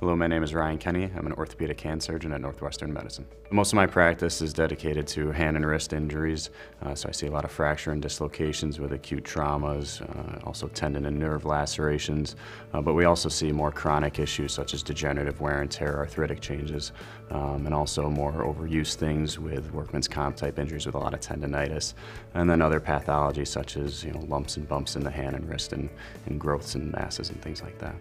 Hello, my name is Ryan Kenny. I'm an orthopedic hand surgeon at Northwestern Medicine. Most of my practice is dedicated to hand and wrist injuries, uh, so I see a lot of fracture and dislocations with acute traumas, uh, also tendon and nerve lacerations, uh, but we also see more chronic issues such as degenerative wear and tear, arthritic changes, um, and also more overuse things with workman's comp type injuries with a lot of tendonitis, and then other pathologies such as you know, lumps and bumps in the hand and wrist and, and growths and masses and things like that.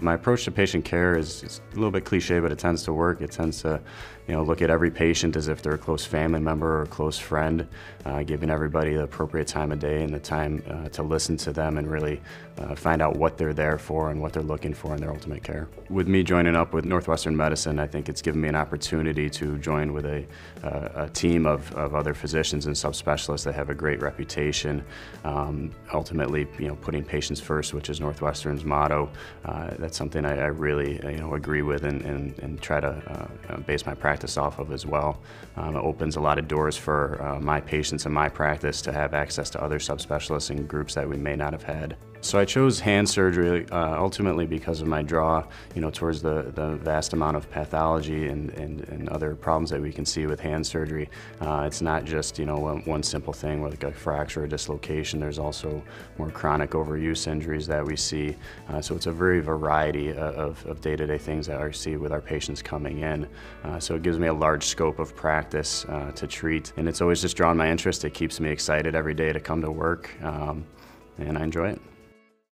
My approach to patient care is, a little bit cliche, but it tends to work. It tends to, you know, look at every patient as if they're a close family member or a close friend, uh, giving everybody the appropriate time of day and the time uh, to listen to them and really uh, find out what they're there for and what they're looking for in their ultimate care. With me joining up with Northwestern Medicine, I think it's given me an opportunity to join with a, uh, a team of, of other physicians and subspecialists that have a great reputation. Um, ultimately, you know, putting patients first, which is Northwestern's motto uh, that's something I, I really uh, you know agree with and, and, and try to uh, base my practice off of as well. Um, it opens a lot of doors for uh, my patients and my practice to have access to other subspecialists and groups that we may not have had. So I chose hand surgery uh, ultimately because of my draw, you know, towards the, the vast amount of pathology and, and, and other problems that we can see with hand surgery. Uh, it's not just, you know, one, one, simple thing like a fracture or dislocation. There's also more chronic overuse injuries that we see. Uh, so it's a very variety of, of day-to-day -day things that I see with our patients coming in. Uh, so it gives me a large scope of practice uh, to treat. And it's always just drawn my interest. It keeps me excited every day to come to work. Um, and I enjoy it.